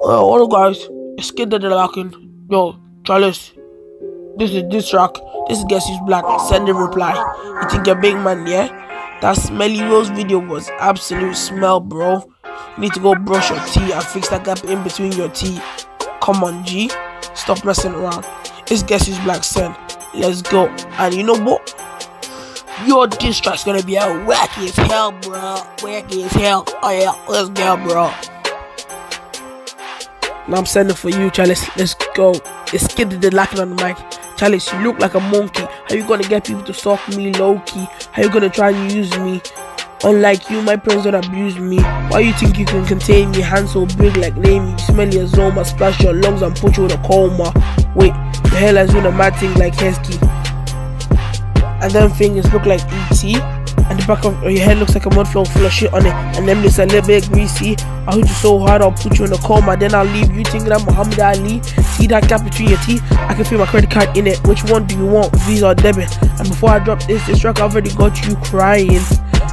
What up, guys? It's Kid the Lacking. Yo, Chalice. This is this track. This is Guess Who's Black. Send a reply. You think you're big man, yeah? That Smelly Rose video was absolute smell, bro. You need to go brush your teeth and fix that gap in between your teeth. Come on, G. Stop messing around. It's Guess Who's Black. Send. Let's go. And you know what? Your diss track's gonna be a wacky as hell, bro. Wacky as hell. Oh yeah, let's go, bro. Now I'm sending for you, Chalice. Let's go. It's Kid the lacking on the mic. Chalice, you look like a monkey. How you gonna get people to suck me low key? How you gonna try and use me? Unlike you, my friends don't abuse me. Why you think you can contain me? Hands so big like name you smell your zoma, splash your lungs and put you in a coma. Wait, your hair is doing a mad thing like Heskey. And them fingers look like ET. And the back of your head looks like a mud flow full of shit on it. And them lips a little bit greasy. I'll hit you so hard, I'll put you in a coma. Then I'll leave you thinking I'm Muhammad Ali. See that gap between your teeth? I can feel my credit card in it. Which one do you want? Visa or debit? And before I drop this, this track I've already got you crying.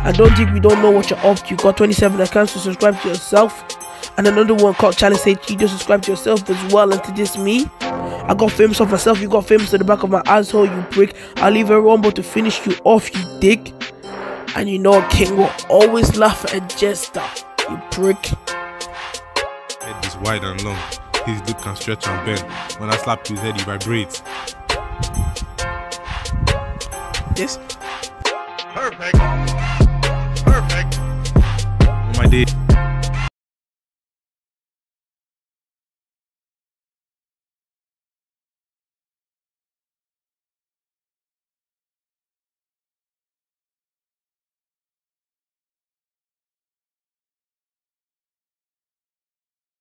I don't think we don't know what you're up to. You got 27 accounts to subscribe to yourself. And another one called Challenge you just subscribe to yourself as well and to this me. I got famous off myself, you got famous at the back of my asshole, you prick. I'll leave everyone but to finish you off, you dick. And you know a King will always laugh at a Jester, you prick. Head is wide and long. His lip can stretch and bend. When I slap his head, he vibrates. This Perfect. Perfect. On my day.